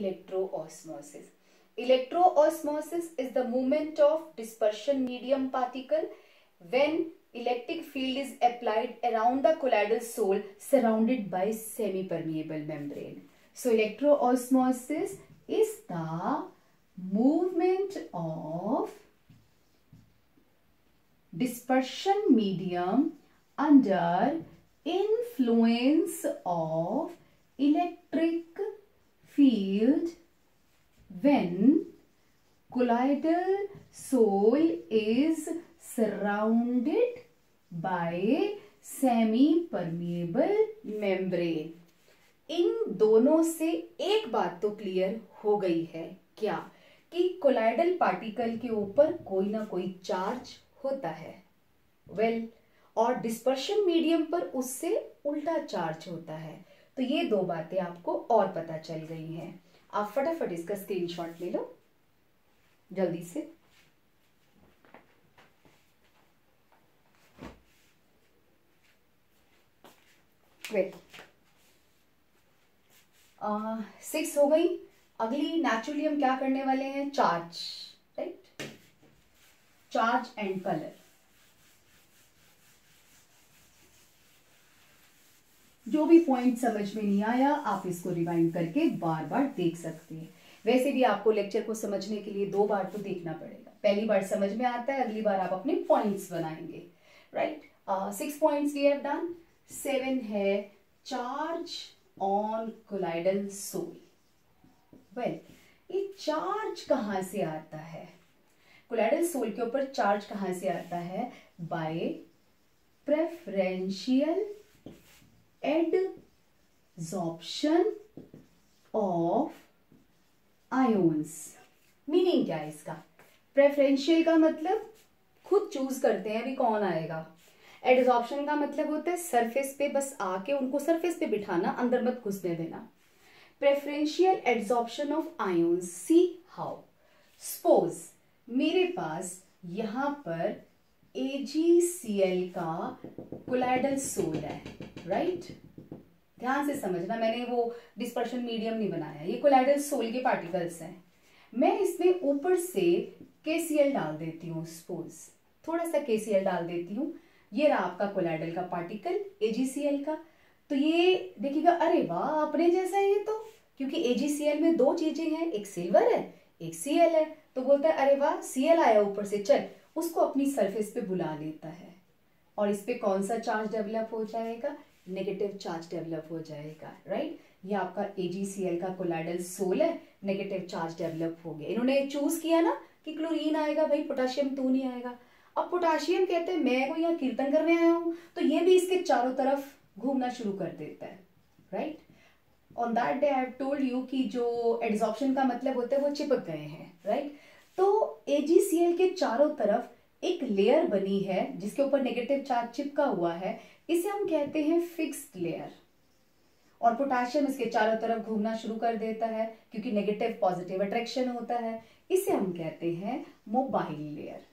electroosmosis. Electroosmosis is the movement of dispersion medium particle when electric field is applied around the colloidal sole surrounded by semi-permeable membrane. So electroosmosis is the movement of dispersion medium under influence of electric field when colloidal sole is surrounded by semi permeable membrane. इन दोनों से एक बात तो clear हो गई है क्या? कि कोलाइडल पार्टिकल के ऊपर कोई ना कोई चार्ज होता है। वेल well, और डिस्पर्शन मीडियम पर उससे उल्टा चार्ज होता है। तो ये दो बातें आपको और पता चल गई हैं। आप फटाफट इसका स्क्रीनशॉट ले लो। जल्दी से। वेल सिक्स हो गई। अगली नेचुरली हम क्या करने वाले हैं? Charge right charge and colour जो भी पॉइंट समझ में नहीं आया, आप इसको रिवाइंड करके बार बार देख सकते हैं। वैसे भी आपको लेक्चर को समझने के लिए दो बार तो देखना पड़ेगा। पहली बार समझ में आता है, अगली बार आप अपने पॉइंट्स बनाएँगे right six points we have done seven है charge on colloidal sol well ये चार्ज कहाँ से आता है? कोलाइडल सोल के ऊपर चार्ज कहाँ से आता है? By preferential adsorption of ions. Meaning क्या है इसका? प्रेफरेंशियल का मतलब खुद चूज़ करते हैं अभी कौन आएगा। एडजॉर्प्शन का मतलब होता है सरफेस पे बस आके उनको सरफेस पे बिठाना, अंदर मत घुसने देना। Preferential adsorption of ions see how suppose मेरे पास यहाँ पर AgCl का कोलाइडल सोल है राइट ध्यान से समझना, मैंने वो डिस्पर्शन मीडियम नहीं बनाया, ये कोलाइडल सोल के पार्टिकल्स हैं। मैं इसमें ऊपर से KCl डाल देती हूँ सपोज़ थोड़ा सा KCl डाल देती हूँ। ये रहा आपका कोलाइडल का पार्टिकल AgCl का। तो ये देखिएगा, अरे वाह, अपने जैसा है ये तो। क्योंकि AgCl में दो चीज़ें हैं, एक सिल्वर है, एक Cl है। तो बोलता है, अरे वाह, Cl आया ऊपर से, चल। उसको अपनी सरफेस पे बुला लेता है। और इस पे कौन सा चार्ज डेवलप हो जाएगा? नेगेटिव चार्ज डेवलप हो जाएगा राइट ये आपका एजीसीएल का कोलाइडल सोल है नेगेटिव चार्ज डेवलप हो गया। इन्होंने चूज़ किया ना कि क्लोरीन आएगा भाई पोटाशियम तो नहीं आएगा। अब पोटाशियम कहते हैं, मैं को यहाँ कीर्तन करने आया हूँ तो ये भी इसके चारों तरफ़ घूमना शुरू कर देता है right on that day I have told you कि जो एड्सॉर्प्शन का मतलब होता है, वो चिपक गए हैं राइट तो एजीसीएल के चारों तरफ़ एक लेयर बनी है, जिसके ऊपर नेगेटिव चार्ज चिपका हुआ है। इसे हम कहते हैं फिक्स्ड लेयर और पोटेशियम इसके चारों तरफ़ घूमना शुरू कर देता है, क्योंकि नेगेटिव पॉजिटिव अट्रैक्शन होता है। इसे हम कहते हैं मोबाइल लेयर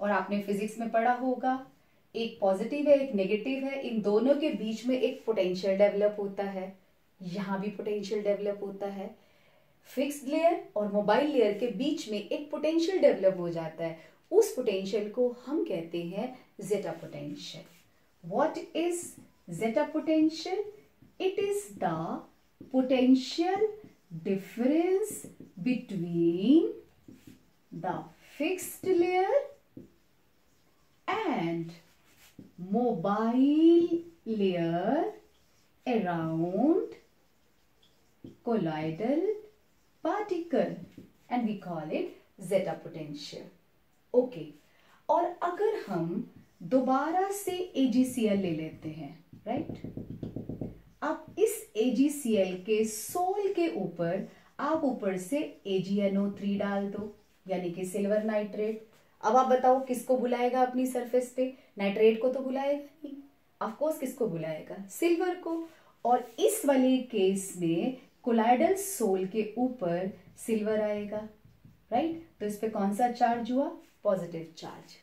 और आपने फिजिक्स में पढ़ा होगा, एक पॉजिटिव है, एक नेगेटिव है। इन दोनों के बीच में एक पोटेंशियल डेवलप होता है। यहाँ भी पोटेंशियल डेवलप होता है। फिक्स्ड लेयर और मोबाइल लेयर के बीच में एक पोटेंशियल डेवलप हो जाता है। उस पोटेंशियल को हम कहते हैं zeta potential what is zeta potential it is the potential difference between the fixed layer and mobile layer around colloidal particle, and we call it zeta potential. Okay. और अगर हम दोबारा से AgCl ले लेते हैं राइट अब इस AgCl के सोल के ऊपर आप ऊपर से AgNO3 डाल दो, यानी कि सिल्वर नाइट्रेट। अब आप बताओ किसको बुलाएगा अपनी सरफेस पे? नाइट्रेट को तो बुलाएगा नहीं ऑफकोर्स किसको बुलाएगा? सिल्वर को। और इस वाले केस में कोलाइडल सोल के ऊपर सिल्वर आएगा राइट तो इस पे कौन सा चार्ज हुआ? पॉजिटिव चार्ज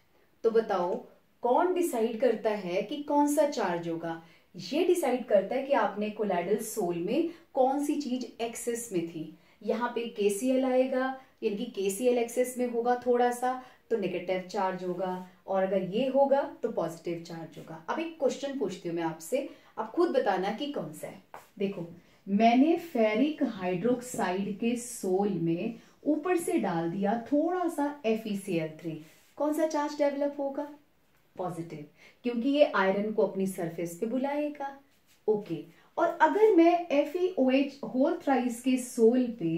तो बताओ, कौन डिसाइड करता है कि कौन सा चार्ज होगा? ये डिसाइड करता है कि आपने कोलाइडल सोल में कौन सी चीज़ एक्सेस में थी। यहाँ पे केसीएल आएगा, यानी कि केसीएल एक्सेस में होगा थोड़ा सा तो नेगेटिव चार्ज होगा। और अगर ये होगा तो पॉजिटिव चार्ज होगा। अब एक क्वेश्चन पूछती हूँ मैं आपसे। आप खुद बताना कि कौन सा है। देखो मैंने फेरिक हाइड्रोक्साइड के सोल में ऊपर से डाल दिया थोड़ा सा एफ़ थ्री कौन सा चार्ज डेवलप होगा? पॉजिटिव क्योंकि ये आयरन को अपनी सरफेस पे बुलाएगा। ओके और अगर मैं एफ़ होल थ्राइस के सोल पे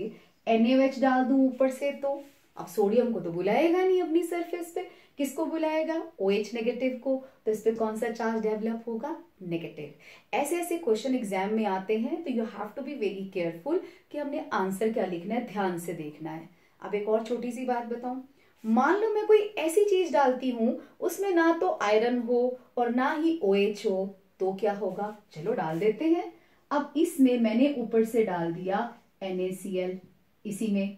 एन डाल दूँ ऊपर से तो? अब सोडियम को तो बुलाएगा नहीं अपनी सरफेस पे। किसको बुलाएगा? ओ एच नेगेटिव को। तो इस पर कौन सा चार्ज डेवलप होगा? नेगेटिव ऐसे ऐसे क्वेश्चन एग्ज़ाम में आते हैं तो you have to be very careful कि हमने आंसर क्या लिखना है, ध्यान से देखना है। अब एक और छोटी सी बात बताऊँ। मान लो मैं कोई ऐसी चीज़ डालती हूँ, उसमें ना तो आयरन हो और ना ही ओ OH हो तो क्या होगा? चलो डाल देते हैं। अब इसमें मैंने ऊपर से डाल दिया NaCl इसी में।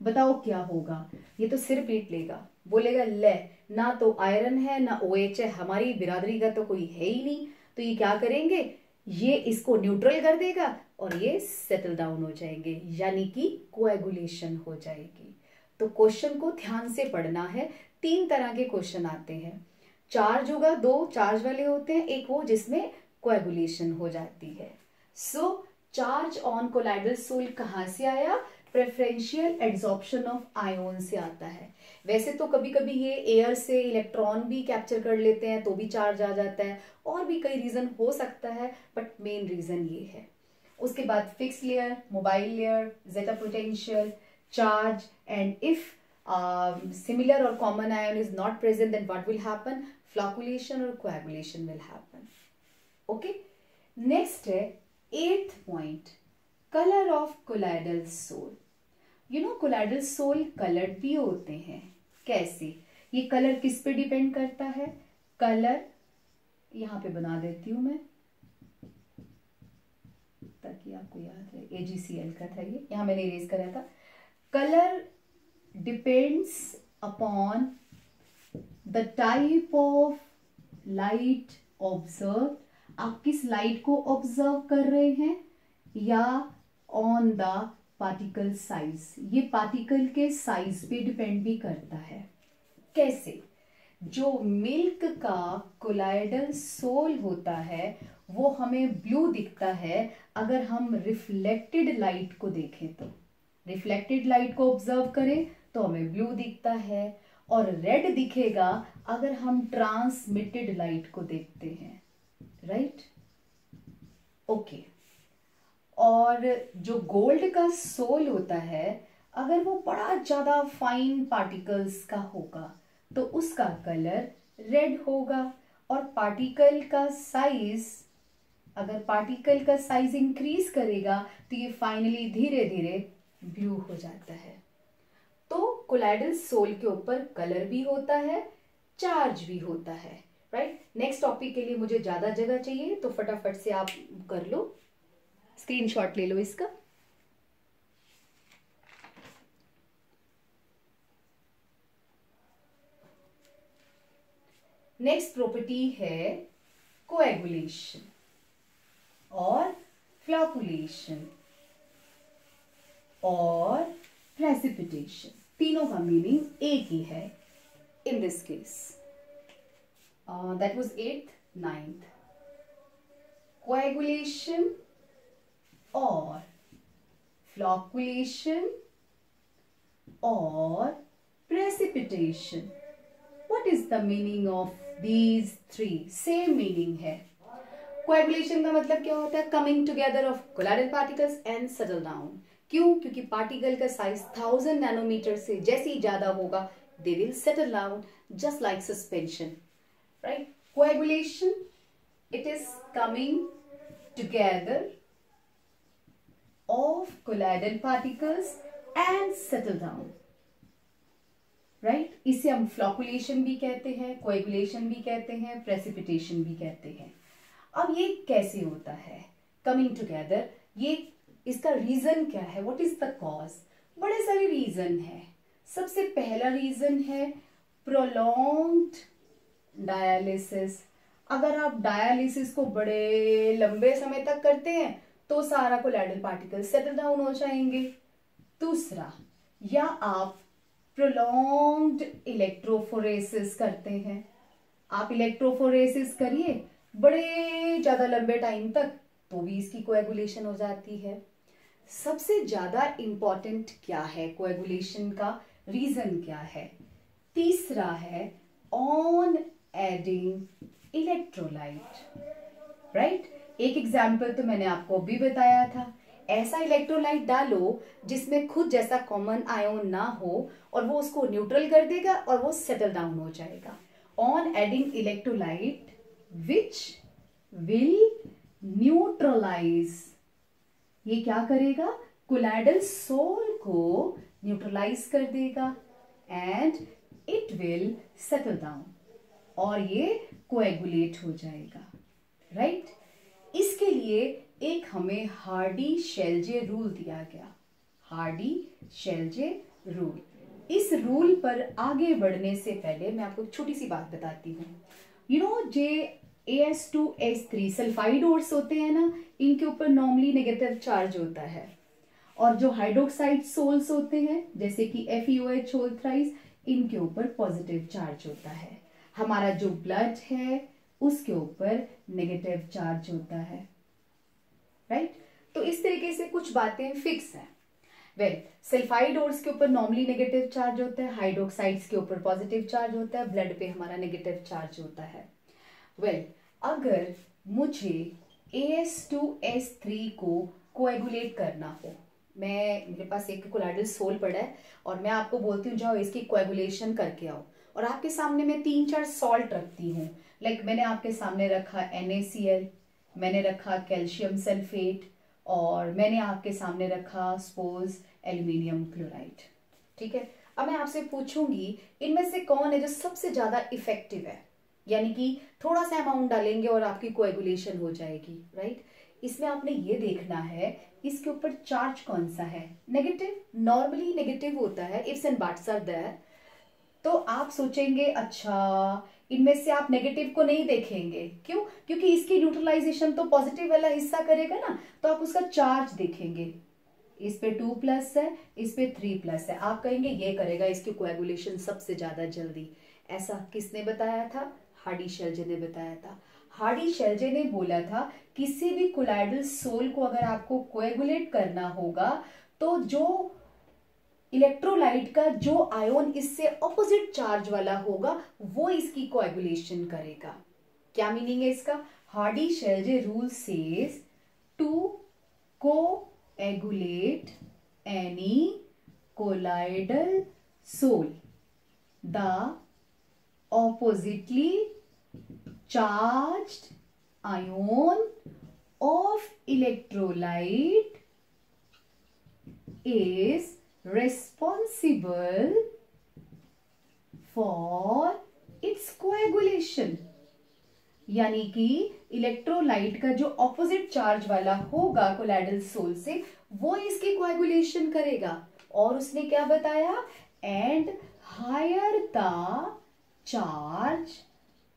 बताओ क्या होगा? ये तो सिर पीट लेगा। बोलेगा, ले ना तो आयरन है, ना ओ OH है, हमारी बिरादरी का तो कोई है ही नहीं। तो ये क्या करेंगे? ये इसको न्यूट्रल कर देगा और ये सेटल डाउन हो जाएँगे, यानी कि कोएगुलेशन हो जाएगी। तो क्वेश्चन को ध्यान से पढ़ना है। तीन तरह के क्वेश्चन आते हैं। चार्ज होगा दो, चार्ज वाले होते हैं, एक वो जिसमें कोएगुलेशन हो जाती है। So charge on colloidal sol कहाँ से आया? प्रेफरेंशियल एड्जॉर्प्शन ऑफ़ आयोन से आता है। वैसे तो कभी कभी ये एयर से इलेक्ट्रॉन भी कैप्चर कर लेते हैं तो भी चार्ज आ जाता है। और भी कई रीजन हो सकता है बट मेन रीजन ये है। उसके बाद fix layer mobile layer zeta potential charge and if similar और common ion is not present then what will happen flocculation और coagulation will happen okay next है eighth point? Colour of colloidal sol you know colloidal sol coloured भी होते हैं. कैसे? ये colour किस पे डिपेंड करता है? कलर यहाँ पे बना देती हूँ मैं, ताकि आपको याद रहे. ए जी सी एल का था ये. यहाँ मैंने इरेज करा था. Colour depends upon the type of light observe आप किस लाइट को ऑब्ज़र्व कर रहे हैं? या ऑन द पार्टिकल साइज़ ये पार्टिकल के साइज़ पे डिपेंड भी करता है। कैसे? जो मिल्क का कोलाइडल सोल होता है, वो हमें ब्लू दिखता है, अगर हम रिफ्लेक्टेड लाइट को देखें तो। रिफ्लेक्टेड लाइट को ऑब्ज़र्व करें तो हमें ब्लू दिखता है और रेड दिखेगा अगर हम ट्रांसमिटेड लाइट को देखते हैं। Right okay okay. और जो गोल्ड का सोल होता है, अगर वो बड़ा ज़्यादा फाइन पार्टिकल्स का होगा तो उसका कलर रेड होगा। और पार्टिकल का साइज़ अगर पार्टिकल का साइज़ इंक्रीज करेगा तो ये फाइनली धीरे धीरे ब्लू हो जाता है। तो कोलाइडल सोल के ऊपर कलर भी होता है चार्ज भी होता है राइट नेक्स्ट टॉपिक के लिए मुझे ज़्यादा जगह चाहिए तो फटाफट से आप कर लो। स्क्रीनशॉट ले लो इसका। नेक्स्ट प्रॉपर्टी है कोएगुलेशन और फ्लॉकुलेशन और प्रेसिपिटेशन तीनों का मीनिंग एक ही है in this case that was eighth ninth coagulation और फ्लॉकुलेशन और precipitation what is the meaning of these three? Same meaning है कोएगुलेशन का मतलब क्या होता है? Coming together of colloidal particles and settle down क्यों? क्योंकि पार्टिकल का साइज़ थाउज़ेंड नैनोमीटर से जैसे ही ज़्यादा होगा they will settle down just like suspension right coagulation it is coming together of colloidal particles and settle down. Right right? इसे हम फ्लॉकुलेशन भी कहते हैं कोएगुलेशन भी कहते हैं प्रेसिपिटेशन भी कहते हैं। अब ये कैसे होता है? कमिंग टुगेदर ये इसका रीजन क्या है? व्हाट इज़ द कॉज बड़े सारे रीजन है। सबसे पहला रीजन है प्रोलॉन्ग्ड डायलिसिस अगर आप डायलिसिस को बड़े लंबे समय तक करते हैं तो सारा कोलेडल पार्टिकल सेटल डाउन हो जाएँगे। दूसरा, या आप प्रोलॉन्ग्ड इलेक्ट्रोफोरेसिस करते हैं। आप इलेक्ट्रोफोरेसिस करिए, बड़े ज़्यादा लंबे टाइम तक तो भी इसकी कोएगुलेशन हो जाती है। सबसे ज़्यादा इंपॉर्टेंट क्या है? कोएगुलेशन का रीजन क्या है? तीसरा है ऑन एडिंग इलेक्ट्रोलाइट राइट एक एग्ज़ाम्पल तो मैंने आपको भी बताया था। ऐसा इलेक्ट्रोलाइट डालो जिसमें खुद जैसा कॉमन आयोन ना हो और वो उसको न्यूट्रल कर देगा और वो सेटल डाउन हो जाएगा। On adding electrolyte which will neutralise ये क्या करेगा? कोलाइडल सोल को न्यूट्रलाइज कर देगा and it will settle down और ये कोएगुलेट हो जाएगा। Right right? इसके लिए एक हमें हार्डी शेलजे रूल दिया गया। Hardy Schulze rule. इस रूल पर आगे बढ़ने से पहले मैं आपको छोटी सी बात बताती हूँ। You know J A S two S three sulphide sols होते हैं ना, इनके ऊपर नॉर्मली नेगेटिव चार्ज होता है। और जो हाइड्रोक्साइड सोल्स होते हैं, जैसे कि F U H whole thrice इनके ऊपर पॉजिटिव चार्ज होता है। हमारा जो ब्लड है उसके ऊपर नेगेटिव चार्ज होता है राइट right? तो इस तरीके से कुछ बातें फिक्स हैं। वेल सल्फाइड ओर्स के ऊपर नॉर्मली नेगेटिव चार्ज होता है हाइड्रोक्साइड्स के ऊपर पॉजिटिव चार्ज होता है ब्लड पे हमारा नेगेटिव चार्ज होता है। वेल well, अगर मुझे AS2S3 को कोएगुलेट करना हो मैं मेरे पास एक कोलाइडल सोल पड़ा है और मैं आपको बोलती हूँ जाओ इसकी कोएगुलेशन करके आओ। और आपके सामने मैं तीन चार सॉल्ट रखती हूँ लाइक like, मैंने आपके सामने रखा NaCl मैंने रखा कैल्शियम सल्फेट और मैंने आपके सामने रखा स्पोज एल्यूमिनियम क्लोराइड ठीक है? अब मैं आपसे पूछूँगी, इनमें से कौन है जो सबसे ज़्यादा इफ़ेक्टिव है? यानी कि थोड़ा सा अमाउंट डालेंगे और आपकी कोएगुलेशन हो जाएगी राइट इसमें आपने ये देखना है, इसके ऊपर चार्ज कौन सा है? नेगेटिव नॉर्मली नेगेटिव होता है ifs and buts are there तो आप सोचेंगे अच्छा इनमें से आप नेगेटिव को नहीं देखेंगे। क्यों? क्योंकि इसकी न्यूट्रलाइजेशन तो पॉजिटिव वाला हिस्सा करेगा ना तो आप उसका चार्ज देखेंगे। इस पे टू प्लस है, इस पे थ्री प्लस है। आप कहेंगे, ये करेगा, इसकी कोएगुलेशन सबसे ज़्यादा जल्दी। ऐसा किसने बताया था? हार्डी शेल्जे ने बताया था। हार्डी शेल्जे ने बोला था, किसी भी कोलाइडल सोल को अगर आपको कोएगुलेट करना होगा तो जो इलेक्ट्रोलाइट का जो आयोन इससे ऑपोजिट चार्ज वाला होगा, वो इसकी कोएगुलेशन करेगा। क्या मीनिंग है इसका? Hardy Schulze rule says to coagulate any colloidal sol the oppositely charge ion of electrolyte is responsible for its coagulation. यानी कि इलेक्ट्रोलाइट का जो ऑपोजिट चार्ज वाला होगा कोलाइडल सोल से, वो इसकी कोएगुलेशन करेगा। और उसने क्या बताया? And higher the charge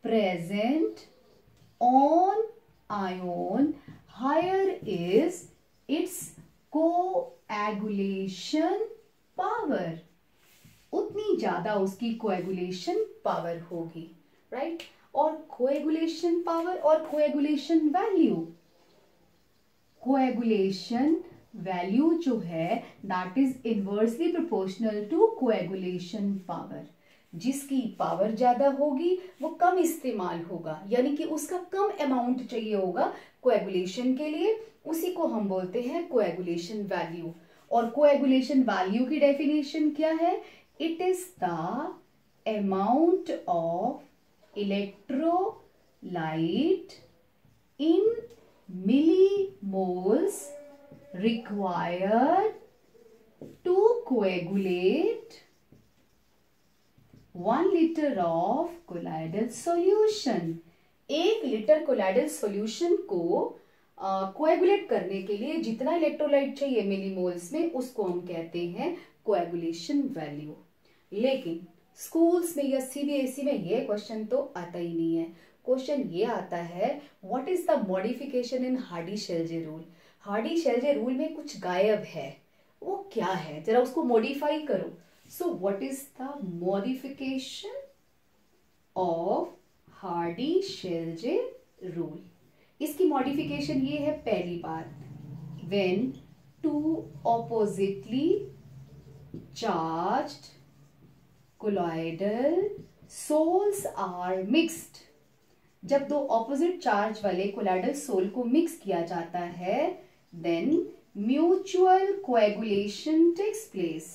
present on ion higher is its coagulation power उतनी ज़्यादा उसकी कोएगुलेशन पावर होगी राइट right? और कोएगुलेशन पावर और कोएगुलेशन वैल्यू कोएगुलेशन वैल्यू जो है that is inversely proportional to coagulation power जिसकी पावर ज़्यादा होगी, वो कम इस्तेमाल होगा। यानी कि उसका कम अमाउंट चाहिए होगा कोएगुलेशन के लिए। उसी को हम बोलते हैं कोएगुलेशन वैल्यू और कोएगुलेशन वैल्यू की डेफिनेशन क्या है? It is the amount of electrolyte in millimoles required to coagulate one litre of colloidal solution एक लीटर कोलाइडल सॉल्यूशन को कोएगुलेट करने के लिए जितना इलेक्ट्रोलाइट चाहिए मिलीमोल्स में, उसको हम कहते हैं कोएगुलेशन वैल्यू लेकिन स्कूल्स में या सीबीएसई e में ये क्वेश्चन तो आता ही नहीं है. क्वेश्चन ये आता है what is the modification in Hardy Schulze rule Hardy Schulze rule में कुछ गायब है. वो क्या है? जरा उसको मॉडिफाई करो. So what is the modification of Hardy Schulze rule इसकी मॉडिफिकेशन ये है पहली बात when two oppositely charged colloidal sols are mixed जब दो ऑपोजिट चार्ज वाले कोलाइडल सोल को मिक्स किया जाता है then mutual coagulation takes place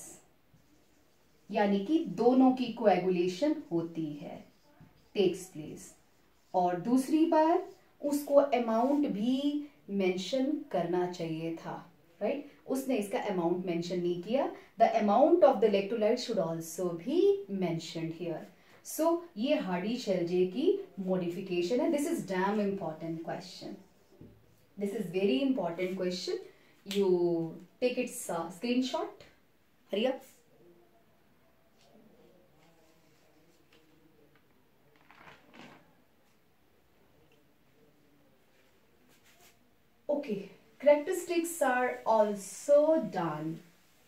यानी कि दोनों की कोएगुलेशन होती है टेक्स प्लेस और दूसरी बार उसको अमाउंट भी मेंशन करना चाहिए था राइट right? उसने इसका अमाउंट मेंशन नहीं किया। The amount of the electrolyte should also भी मेंशन हियर सो ये हार्डी शेलजे की मॉडिफिकेशन है। This is damn important question this is very important question you take its screenshot हरिया okay, characteristics are also done.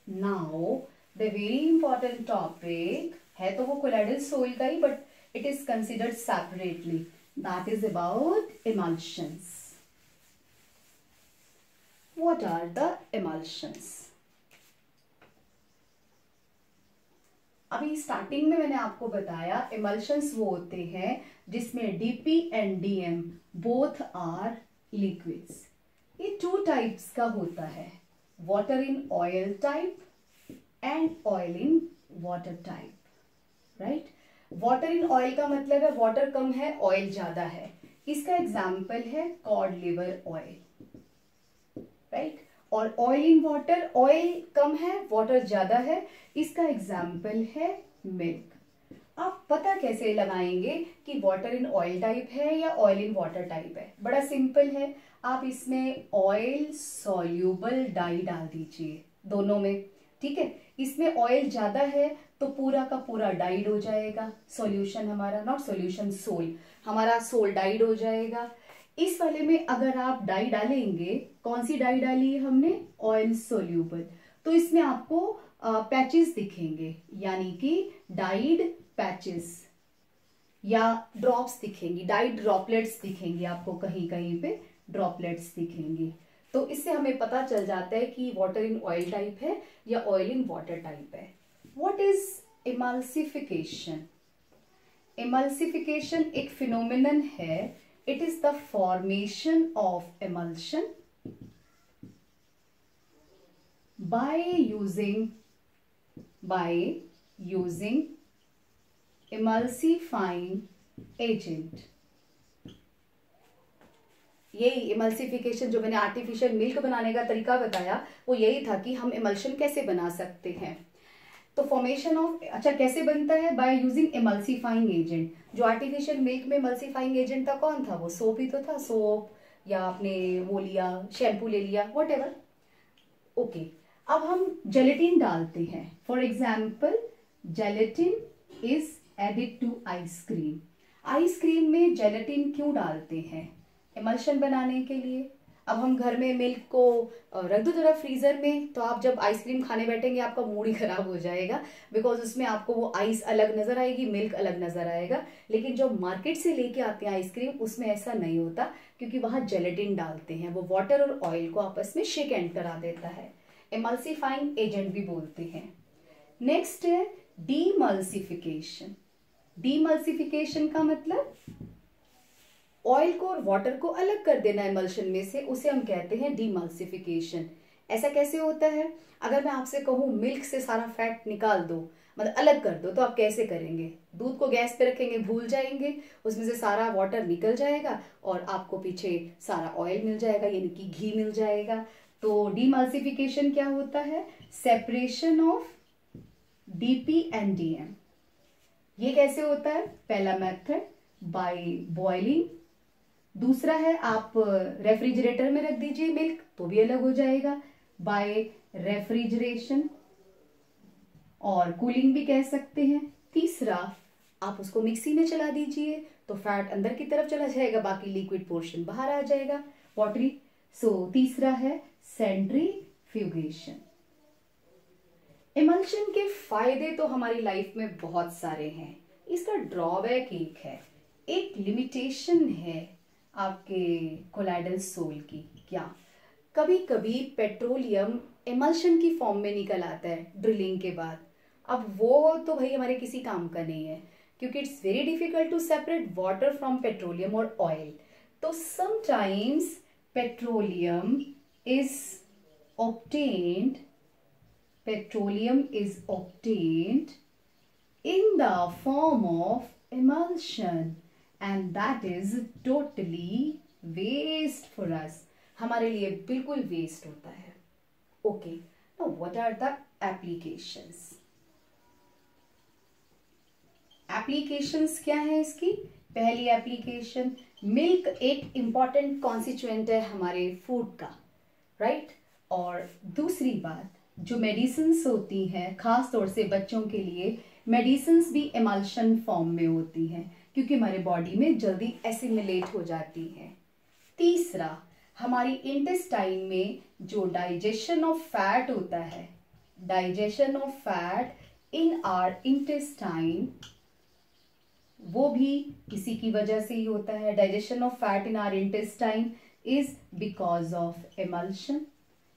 Now, the very important topic है तो वो colloidal sol का ही but it is considered separately that is about emulsions what are the emulsions? अभी starting में मैंने आपको बताया इमल्शंस वो होते हैं जिसमें DP and DM both are liquids ये टू टाइप्स का होता है। Water in oil type and oil in water type right water in oil का मतलब है वाटर कम है ऑयल ज़्यादा है। इसका एग्ज़ाम्पल है कॉड लिवर ऑयल राइट और ऑयल इन वाटर ऑयल कम है वाटर ज़्यादा है। इसका एग्ज़ाम्पल है मिल्क आप पता कैसे लगाएँगे कि वाटर इन ऑयल टाइप है या ऑयल इन वाटर टाइप है? बड़ा सिंपल है। आप इसमें ऑयल सॉल्यूबल डाई डाल दीजिए दोनों में, ठीक है? इसमें ऑयल ज़्यादा है तो पूरा का पूरा डाइड हो जाएगा। सॉल्यूशन हमारा नॉट सॉल्यूशन सोल हमारा सोल डाइड हो जाएगा। इस वाले में अगर आप डाई डालेंगे, कौन सी डाई डाली है हमने? ऑयल सोल्यूबल तो इसमें आपको पैचेस दिखेंगे, यानी कि डाइड पैचेस या ड्रॉप्स दिखेंगी डाइड ड्रॉपलेट्स दिखेंगी आपको कहीं कहीं पे ड्रॉपलेट्स दिखेंगे। तो इससे हमें पता चल जाता है कि वाटर इन ऑयल टाइप है या ऑयल इन वाटर टाइप है। वॉट इज़ इमल्सिफिकेशन इमल्सिफिकेशन एक फिनोमिनन है। It is the formation of emulsion by using by using emulsifying agent यही इमल्सिफिकेशन जो मैंने आर्टिफिशियल मिल्क बनाने का तरीका बताया, वो यही था कि हम इमल्शन कैसे बना सकते हैं। तो फॉर्मेशन ऑफ़ अच्छा कैसे बनता है? बाय यूजिंग इमल्सीफाइंग एजेंट जो आर्टिफिशियल मिल्क में इमल्सीफाइंग एजेंट था, कौन था वो? सोप ही तो था सोप या आपने वो लिया शैम्पू ले लिया वट एवर ओके अब हम जेलेटिन डालते हैं. For example gelatin is added to ice cream ice cream में जेलेटिन क्यों डालते हैं? इमल्शन बनाने के लिए। अब हम घर में मिल्क को रख दो जरा फ्रीजर में तो आप जब आइसक्रीम खाने बैठेंगे, आपका मूड ही खराब हो जाएगा बिकॉज़ उसमें आपको वो आइस अलग नज़र आएगी मिल्क अलग नज़र आएगा। लेकिन जो मार्केट से लेके आते हैं आइसक्रीम उसमें ऐसा नहीं होता, क्योंकि वहाँ जेलेटिन डालते हैं। वो वाटर और ऑयल को आपस में शेक एंड करा देता है। एमल्सिफाइंग एजेंट भी बोलते हैं। नेक्स्ट है डीमल्सिफिकेशन डीमल्सिफिकेशन का मतलब? ऑयल को और वाटर को अलग कर देना एमल्शन में से, उसे हम कहते हैं डीमल्सिफिकेशन ऐसा कैसे होता है? अगर मैं आपसे कहूँ मिल्क से सारा फैट निकाल दो मतलब अलग कर दो तो आप कैसे करेंगे? दूध को गैस पे रखेंगे, भूल जाएँगे, उसमें से सारा वाटर निकल जाएगा और आपको पीछे सारा ऑयल मिल जाएगा, यानी कि घी मिल जाएगा। तो डीमल्सिफिकेशन क्या होता है? Separation of DP and DM ये कैसे होता है? पहला मेथड बाय बॉइलिंग दूसरा है आप रेफ्रिजरेटर में रख दीजिए मिल्क तो भी अलग हो जाएगा. बाय रेफ्रिजरेशन और कूलिंग भी कह सकते हैं. तीसरा आप उसको मिक्सी में चला दीजिए तो फैट अंदर की तरफ़ चला जाएगा बाकी लिक्विड पोर्शन बाहर आ जाएगा. वॉटरी सो so, तीसरा है सेंट्री फ्यूगेशन इमल्शन के फ़ायदे तो हमारी लाइफ में बहुत सारे हैं। इसका ड्रॉबैक एक है। एक लिमिटेशन है आपके कोलाइडल सोल की। क्या? कभी कभी पेट्रोलियम इमल्शन की फॉर्म में निकल आता है ड्रिलिंग के बाद। अब वो तो भाई हमारे किसी काम का नहीं है, क्योंकि it's very difficult to separate water from petroleum और ऑयल तो sometimes petroleum is obtained petroleum is obtained in the form of emulsion, and that is totally waste for us. हमारे लिए बिल्कुल वेस्ट होता है। Okay what are the application application क्या है इसकी? पहली एप्लीकेशन मिल्क एक इंपॉर्टेंट कॉन्स्टिट्यूएंट है हमारे फ़ूड का राइट right? और दूसरी बात जो मेडिसिन होती हैं, खास तौर से बच्चों के लिए मेडिसिन भी एमल्शन फॉर्म में होती हैं, क्योंकि हमारे बॉडी में जल्दी एसिमिलेट हो जाती हैं। तीसरा, हमारी इंटेस्टाइन में जो डाइजेशन ऑफ़ फैट होता है digestion of fat in our intestine वो भी किसी की वजह से ही होता है। Digestion of fat in our intestine is because of emulsion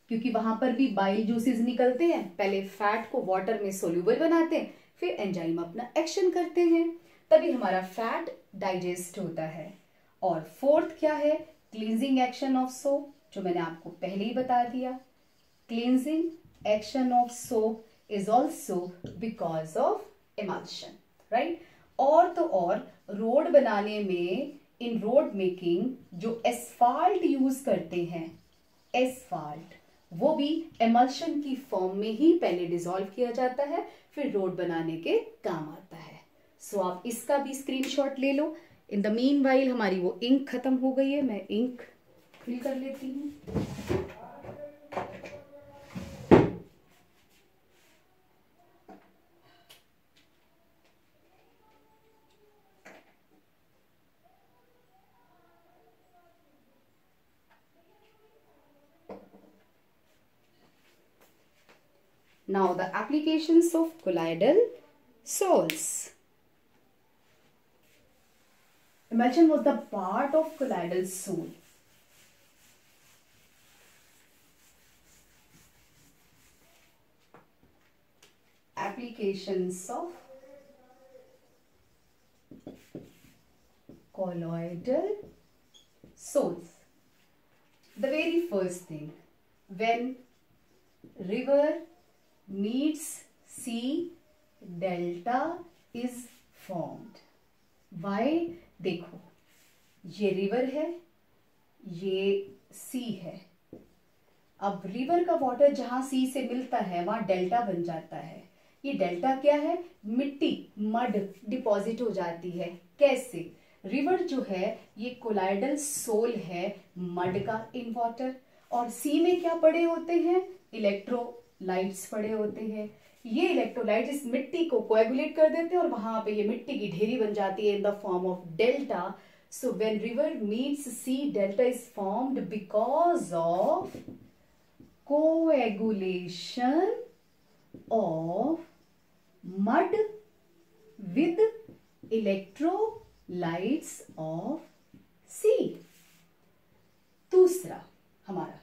क्योंकि वहाँ पर भी बाइल जूसेस निकलते हैं। पहले फैट को वाटर में सोल्यूबल बनाते हैं, फिर एंजाइम अपना एक्शन करते हैं। तभी हमारा फैट डाइजेस्ट होता है। और फोर्थ क्या है? क्लींजिंग एक्शन ऑफ़ सोप जो मैंने आपको पहले ही बता दिया। Cleansing action of soap is also because of emulsion right और तो और रोड बनाने में इन रोड मेकिंग जो एसफाल्ट यूज़ करते हैं एसफाल्ट वो भी एमल्शन की फॉर्म में ही पहले डिजोल्व किया जाता है फिर रोड बनाने के काम आता है। सो so, आप इसका भी स्क्रीनशॉट ले लो। इन द मीन वाइल हमारी वो इंक खत्म हो गई है। मैं इंक फिल कर लेती हूँ। Now the applications of colloidal sols. Emulsion was the part of colloidal sol. Applications of colloidal sols. The very first thing, when river meets sea delta is formed. Why? देखो, ये river है, ये सी है। अब river का water जहाँ सी से मिलता है, वहाँ डेल्टा बन जाता है। ये डेल्टा क्या है? मिट्टी मड डिपॉजिट हो जाती है। कैसे? रिवर जो है, ये कोलाइडल सोल है मड का इन वाटर और सी में क्या पड़े होते हैं? इलेक्ट्रोलाइट्स पड़े होते हैं। ये इलेक्ट्रोलाइट इस मिट्टी को कोएगुलेट कर देते हैं और वहाँ पे ये मिट्टी की ढेरी बन जाती है in the form of delta so when river meets sea delta is formed because of coagulation of mud with electrolytes of sea दूसरा हमारा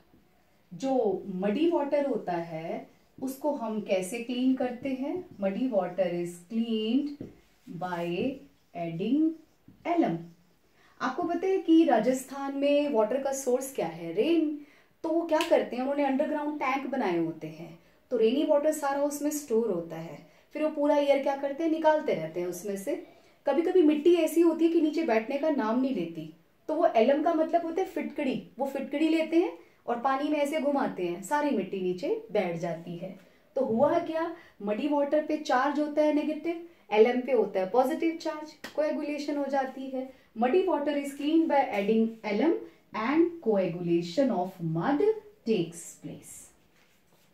जो मडी वाटर होता है, उसको हम कैसे क्लीन करते हैं? Muddy water is clean by adding alum आपको पता है कि राजस्थान में वाटर का सोर्स क्या है? रेन तो वो क्या करते हैं? उन्होंने अंडरग्राउंड टैंक बनाए होते हैं। तो रेनी वाटर सारा उसमें स्टोर होता है। फिर वो पूरा ईयर क्या करते हैं? निकालते रहते हैं उसमें से। कभी कभी मिट्टी ऐसी होती है कि नीचे बैठने का नाम नहीं लेती। तो वो एलम का मतलब होता है फिटकड़ी। वो फिटकड़ी लेते हैं और पानी में ऐसे घुमाते हैं, सारी मिट्टी नीचे बैठ जाती है। तो हुआ क्या? मडी वाटर पे चार्ज होता है नेगेटिव एलएम पे होता है पॉजिटिव चार्ज कोएगुलेशन हो जाती है। Muddy water is clean by adding alum and coagulation of mud takes place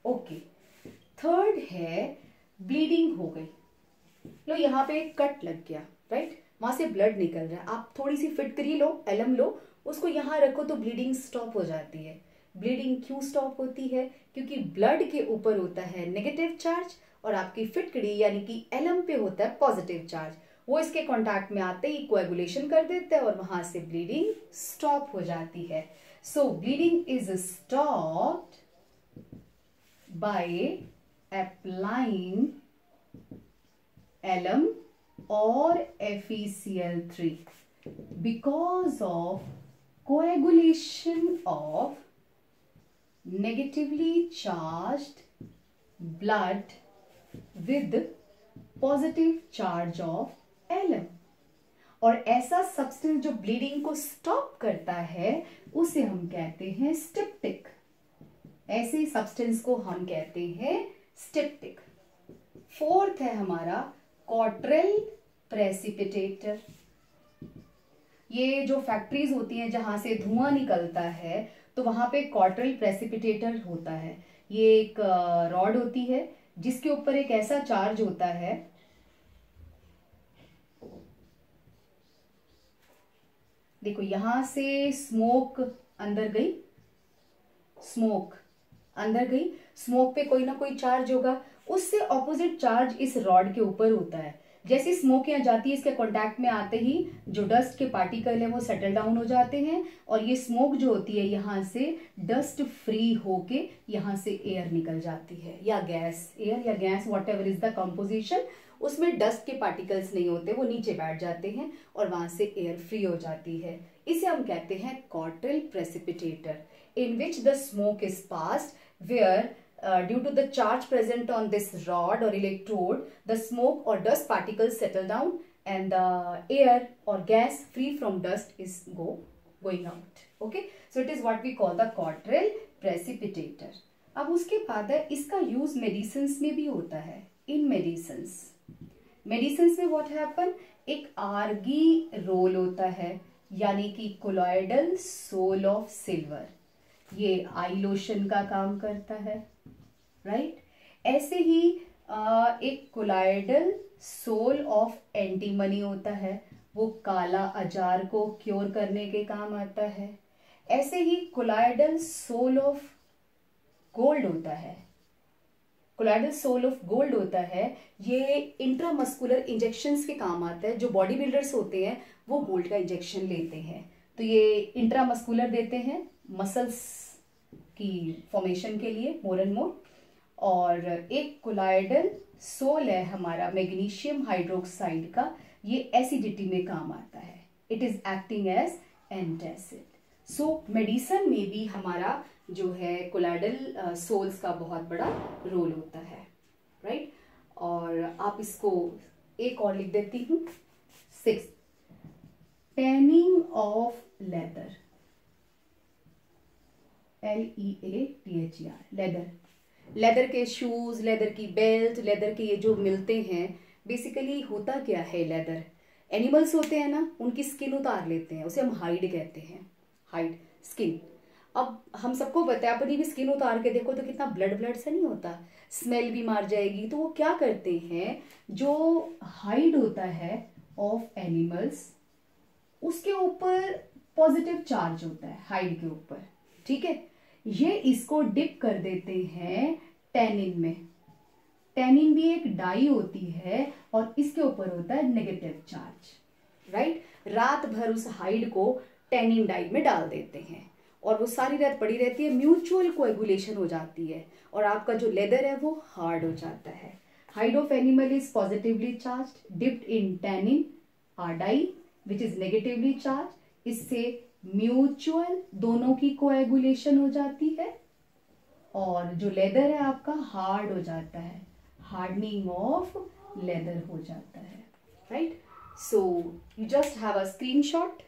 okay third है ब्लीडिंग हो गई। लो, यहाँ पे एक कट लग गया राइट वहाँ से ब्लड निकल रहा है। आप थोड़ी सी फिटकरी लो एलम लो, उसको यहाँ रखो तो ब्लीडिंग स्टॉप हो जाती है। ब्लीडिंग क्यों स्टॉप होती है? क्योंकि ब्लड के ऊपर होता है नेगेटिव चार्ज और आपकी फिटकड़ी यानी कि एलम पे होता है पॉजिटिव चार्ज वो इसके कांटेक्ट में आते ही कोएगुलेशन कर देते हैं और वहाँ से ब्लीडिंग स्टॉप हो जाती है। So bleeding is stop by applying alum और FeCl3 because of coagulation of negatively charged blood with positive charge of alum और ऐसा सब्सटेंस जो ब्लीडिंग को स्टॉप करता है, उसे हम कहते हैं स्टिप्टिक ऐसे सब्सटेंस को हम कहते हैं स्टिप्टिक फोर्थ है हमारा कॉट्रेल प्रेसिपिटेटर ये जो फैक्ट्रीज होती हैं जहाँ से धुआँ निकलता है तो वहाँ पे कॉट्रेल प्रेसिपिटेटर होता है। ये एक रॉड होती है, जिसके ऊपर एक ऐसा चार्ज होता है। देखो, यहाँ से स्मोक अंदर गई, स्मोक अंदर गई, स्मोक पे कोई ना कोई चार्ज होगा। उससे ऑपोजिट चार्ज इस रॉड के ऊपर होता है। जैसे स्मोक यहाँ जाती है, इसके कांटेक्ट में आते ही जो डस्ट के पार्टिकल है वो सेटल डाउन हो जाते हैं और ये स्मोक जो होती है यहाँ से डस्ट फ्री होके यहाँ से एयर निकल जाती है या गैस एयर या gas whatever is the composition उसमें डस्ट के पार्टिकल्स नहीं होते, वो नीचे बैठ जाते हैं और वहाँ से एयर फ्री हो जाती है। इसे हम कहते हैं Cottrell precipitator in which the smoke is passed where Uh, due to the charge present on this rod or electrode, the smoke or dust particles settle down and the air or gas free from dust is go going out. Okay, so it is what we call the Cottrell precipitator. अब उसके बाद है इसका use medicine में भी होता है in medicine medicine में व्हाट हैपन एक आर्गी रोल होता है यानी कि कोलॉइडल सोल ऑफ़ सिल्वर ये आई लोशन का काम करता है राइट ऐसे ही आ, एक कोलाइडल सोल ऑफ़ एंटीमनी होता है वो काला अजार को क्योर करने के काम आता है। ऐसे ही कोलाइडल सोल ऑफ़ गोल्ड होता है। कोलाइडल सोल ऑफ़ गोल्ड होता है ये इंट्रामस्कुलर इंजेक्शन के काम आता है जो बॉडी बिल्डर्स होते हैं वो गोल्ड का इंजेक्शन लेते हैं। तो ये इंट्रामस्कुलर देते हैं मसल्स की फॉर्मेशन के लिए मोर एंड मोर और एक कोलाइडल सोल है हमारा मैग्नीशियम हाइड्रोक्साइड का, ये एसिडिटी में काम आता है। It is acting as antacid so medicine में भी हमारा जो है कोलाइडल सोल्स का बहुत बड़ा रोल होता है राइट और आप इसको एक और लिख देती हूँ। Six tanning of leather L E A T H E R leather leather के शूज़ लेदर की बेल्ट लेदर के ये जो मिलते हैं बेसिकली होता क्या है लेदर एनिमल्स होते हैं ना, उनकी स्किन उतार लेते हैं, उसे हम हाइड कहते हैं। हाइड स्किन अब हम सबको बताया अपनी भी स्किन उतार के देखो तो कितना ब्लड ब्लड सा नहीं होता? स्मेल भी मार जाएगी तो वो क्या करते हैं, जो हाइड होता है ऑफ़ एनिमल्स उसके ऊपर पॉजिटिव चार्ज होता है हाइड के ऊपर। ठीक है? ये इसको डिप कर देते हैं टेनिन में। टेनिन भी एक डाई होती है और इसके ऊपर होता है नेगेटिव चार्ज राइट रात भर उस हाइड को टेनिन डाई में डाल देते हैं और वो सारी रात पड़ी रहती है म्यूचुअल कोएगुलेशन हो जाती है और आपका जो लेदर है वो हार्ड हो जाता है। Hide of animal is positively charge dipped in tannin or dye which is negatively charge इससे म्यूचुअल दोनों की कोएगुलेशन हो जाती है और जो लेदर है आपका, हार्ड हो जाता है। हार्डनिंग ऑफ़ लेदर हो जाता है right so you just have a screenshot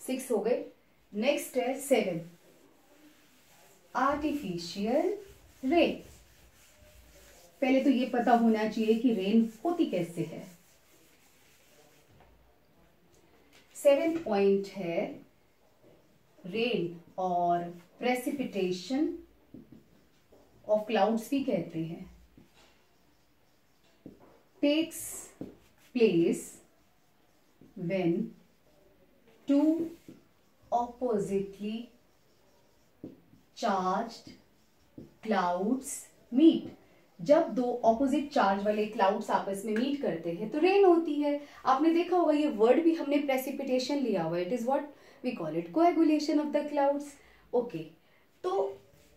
six हो गए। नेक्स्ट है सेवन आर्टिफिशियल रेन पहले तो ये पता होना चाहिए कि रेन होती कैसे है। सेवेंथ पॉइंट है रेन और प्रेसिपिटेशन ऑफ़ क्लाउड्स भी कहते हैं। Takes place when two oppositely charged clouds meet. जब दो ऑपोजिट चार्ज वाले क्लाउड्स आपस में मीट करते हैं तो रेन होती है। आपने देखा होगा, ये वर्ड भी हमने प्रेसिपिटेशन लिया हुआ it is what we call it coagulation of the clouds okay तो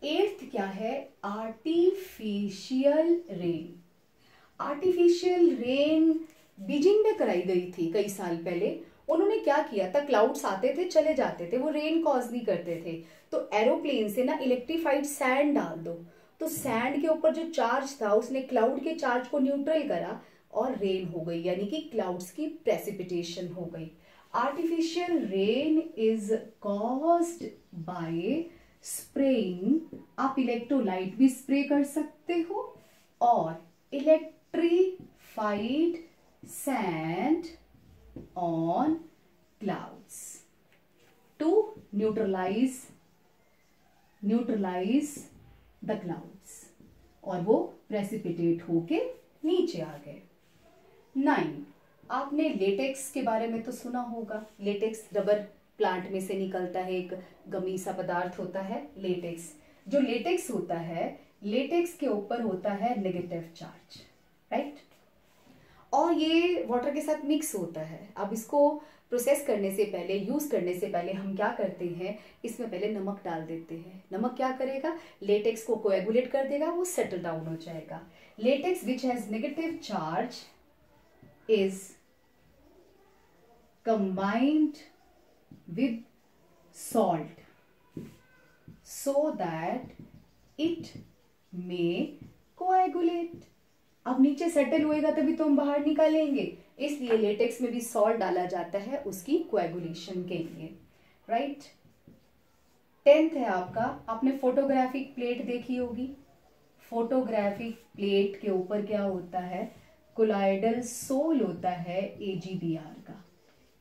एट्थ क्या है? Artificial rain artificial rain Beijing में कराई गई थी कई साल पहले। उन्होंने क्या किया था? क्लाउड्स आते थे, चले जाते थे। वो रेन कॉज नहीं करते थे। तो एरोप्लेन से ना इलेक्ट्रीफाइड सैंड डाल दो। तो सैंड के ऊपर जो चार्ज था, उसने क्लाउड के चार्ज को न्यूट्रल करा और रेन हो गई, यानी कि क्लाउड्स की प्रेसिपिटेशन हो गई। Artificial rain is caused by spraying आप इलेक्ट्रोलाइट भी स्प्रे कर सकते हो और electrified sand on clouds to neutralise neutralise the clouds और वो प्रेसिपिटेट होके नीचे आ गए। नाइन आपने लेटेक्स के बारे में तो सुना होगा। लेटेक्स रबर प्लांट में से निकलता है, एक गमी सा पदार्थ होता है लेटेक्स जो लेटेक्स होता है लेटेक्स के ऊपर होता है नेगेटिव चार्ज राइट और ये वाटर के साथ मिक्स होता है। अब इसको प्रोसेस करने से पहले यूज़ करने से पहले हम क्या करते हैं? इसमें पहले नमक डाल देते हैं। नमक क्या करेगा? लेटेक्स को कोएगुलेट कर देगा, वो सेटल डाउन हो जाएगा। Latex which has negative charge is combined with salt so that it may coagulate अब नीचे सेटल होएगा तभी तो हम बाहर निकालेंगे। इसलिए लेटेक्स में भी सॉल्ट डाला जाता है उसकी कोएगुलेशन के लिए राइट टेंथ है आपका, आपने फोटोग्राफिक प्लेट देखी होगी। फोटोग्राफिक प्लेट के ऊपर क्या होता है? कोलाइडल सोल होता है एजीबीआर का।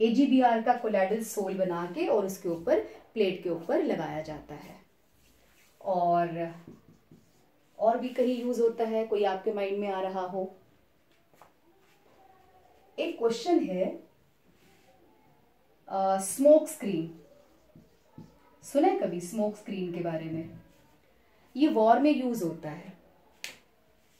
एजीबीआर का कोलाइडल सोल बना के और उसके ऊपर प्लेट के ऊपर लगाया जाता है। और और भी कहीं यूज़ होता है, कोई आपके माइंड में आ रहा हो। एक क्वेश्चन है स्मोक स्क्रीन सुना है कभी स्मोक स्क्रीन के बारे में? ये वॉर में यूज़ होता है।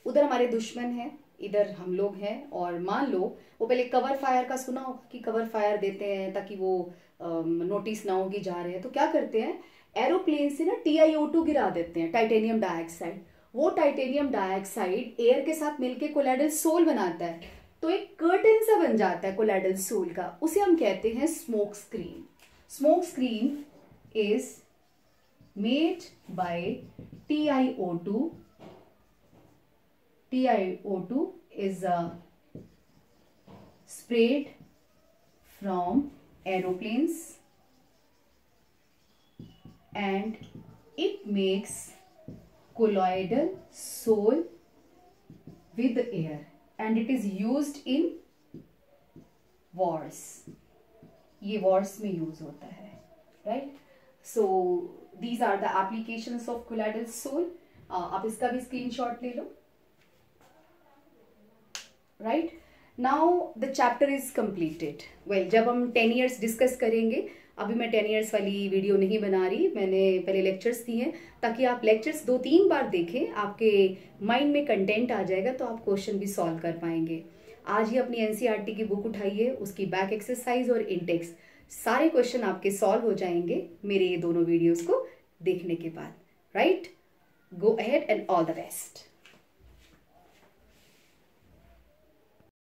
उधर हमारे दुश्मन हैं, इधर हम लोग हैं, और मान लो, वो पहले कवर फायर का सुना होगा कि कवर फायर देते हैं ताकि वो नोटिस ना हो कि जा रहे हैं। तो क्या करते हैं? एरोप्लेन से ना टीआईओ गिरा देते हैं टाइटेनियम डाइऑक्साइड वो टाइटेनियम डाइऑक्साइड एयर के साथ मिलके कोलाइडल सोल बनाता है। तो एक कर्टन सा बन जाता है कोलाइडल सोल का। उसे हम कहते हैं smoke screen smoke screen is made by T I O two T I O two is a sprayed from aeroplanes and it makes colloidal soul with air and it is use in wars ये wars में use होता है right so these are the application of colloidal sol आप इसका भी screen shot ले लो. Right now the chapter is completed well जब हम टेन ईयर्स डिस्कस करेंगे अभी मैं टेन ईयर्स वाली वीडियो नहीं बना रही, मैंने पहले लेक्चर्स दिए हैं, ताकि आप लेक्चर्स दो तीन बार देखें, आपके माइंड में कंटेंट आ जाएगा तो आप क्वेश्चन भी सॉल्व कर पाएँगे। आज ही अपनी एनसीईआरटी की बुक उठाइए उसकी बैक एक्सरसाइज और इंटेक्स सारे क्वेश्चन आपके सॉल्व हो जाएँगे मेरे ये दोनों वीडियोस को देखने के बाद right go ahead and all the best